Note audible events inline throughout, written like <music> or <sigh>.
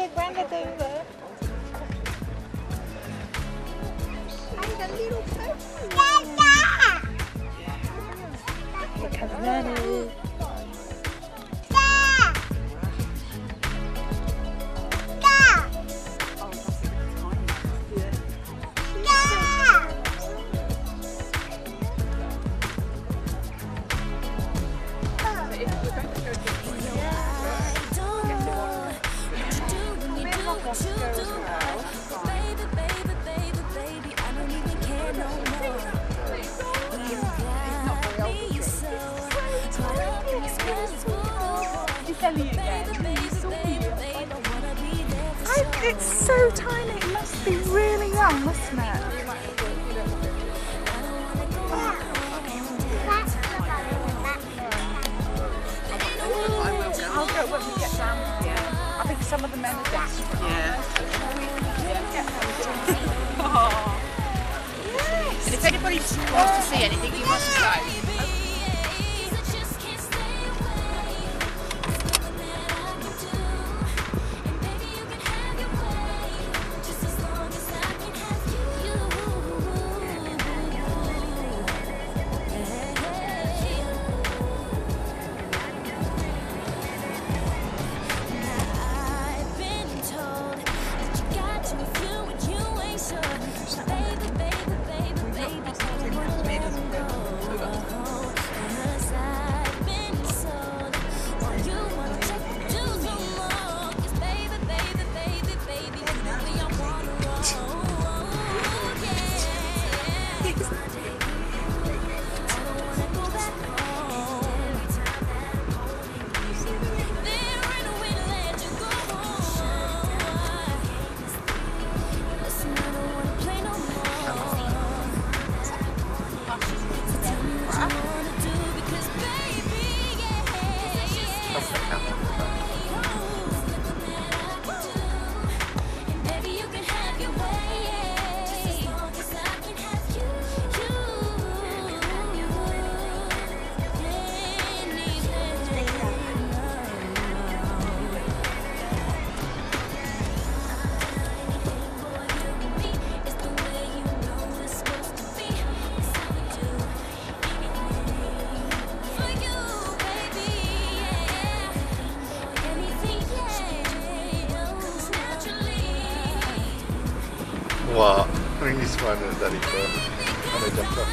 get Grandad over. And a little person. Look at Daddy. I, it's so tiny. It must be really young, mustn't it? I'll go when we get down here. I think some of the men are desperate. Yeah. Yes. And if anybody wants to see anything, you must say. What? I think he's smiling at uh, Daddy first. And they jumped up.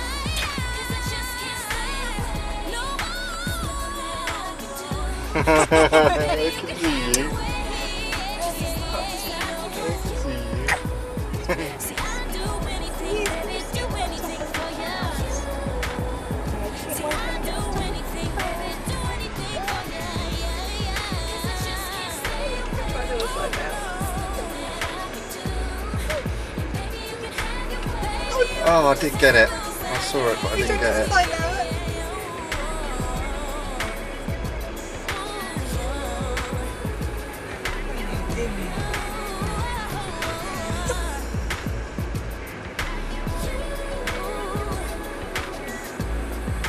I can Oh, I didn't get it. I saw it, but I didn't get it.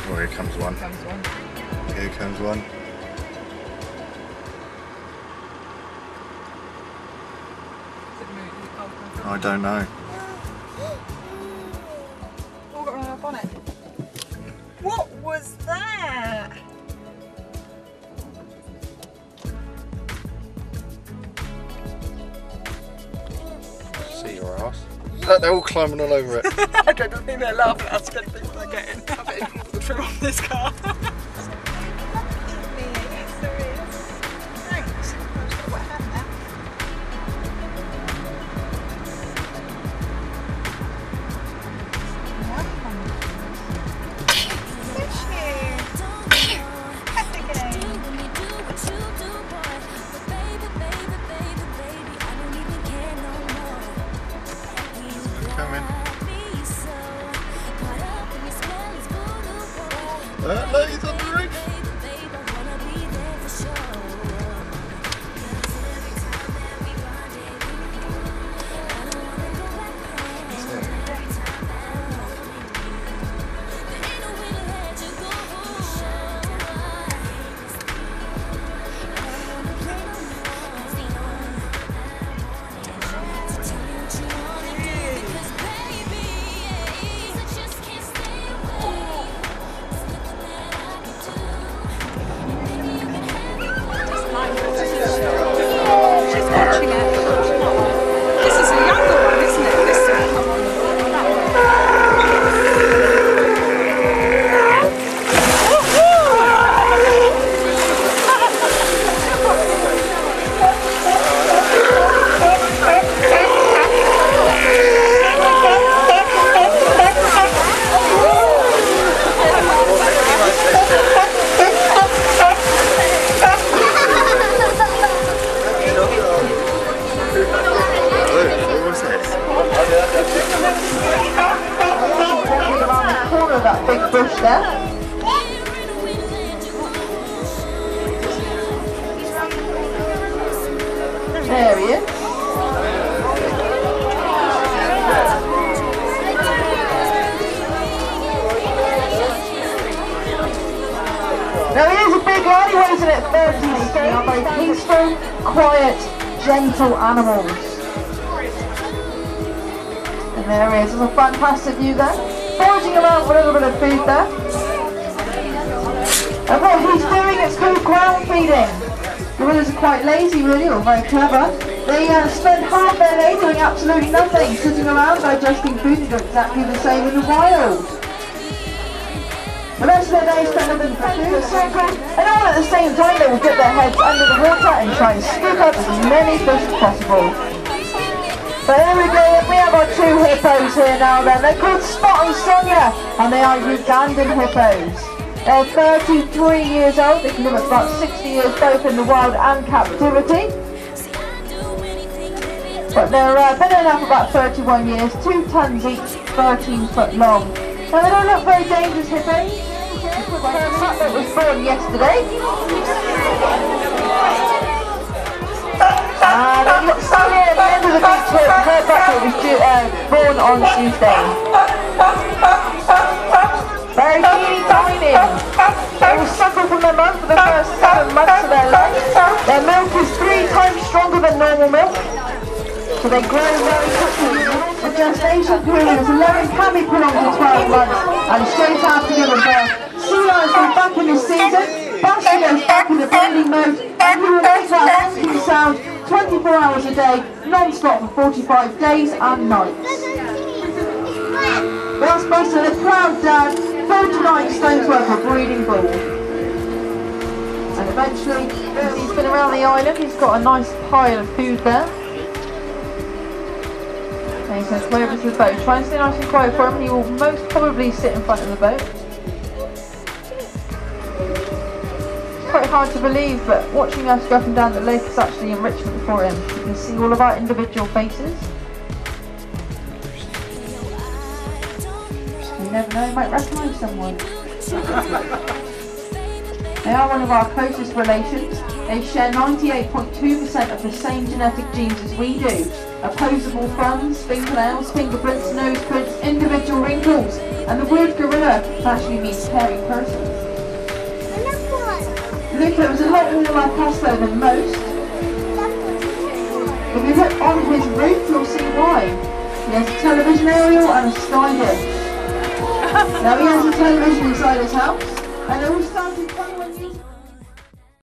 Oh, here comes one. Comes one. Here comes one. I don't know. They're all climbing all over it. <laughs> I don't think they're laughing things they're getting. I bet trim off this car. <laughs> bush there. He is. Now he is a big lad, he weighs in at 30 stone. Are very peaceful, quiet, gentle animals. And there he is, there's a fantastic view there. Foraging around for a little bit of food there. And what he's doing is called ground feeding. Gorillas are quite lazy really, or very clever. They uh, spend half their day doing absolutely nothing, sitting around digesting food and exactly the same in the wild. The rest of their day is spent in the food circle, and all at the same time they will dip their heads under the water and try and scoop up as many fish as possible. But here we go, we have our two hippos here now then. They're called Spot and Sonia, and they are Ugandan hippos. They're 33 years old, they can live about 60 years both in the wild and captivity. But they're uh, been in there about 31 years, 2 tons each, 13 foot long. Now they don't look very dangerous hippos. A that was born yesterday. Bucket was due, uh, born on Tuesday. Very teeny tiny. They will suffer from their mum for the first seven months of their life. Their milk is three times stronger than normal milk. So they grow very quickly. The gestation period is 11 can be prolonged to 12 months and straight after giving birth. Sea lions go back in the season, Bastion goes back in the breeding mode, and he will make that sound 24 hours a day, non-stop for 45 days and nights. That's based on a proud dad, 49 stones worth of breeding bull. And eventually, he's been around the island, he's got a nice pile of food there. And he says, over to the boat. Try and stay nice and quiet for him. He will most probably sit in front of the boat. Hard to believe, but watching us go up and down the lake is actually enrichment for him. You can see all of our individual faces. You never know, might recognise someone. <laughs> They are one of our closest relations. They share 98.2% of the same genetic genes as we do. Opposable thumbs, fingernails, fingerprints, nose prints, individual wrinkles. And the word gorilla actually means hairy person. Luca was a lot more like though than most. If you look on his roof, you'll see why. He has a television aerial and a sky dish. now he has a television inside his house, and it all started.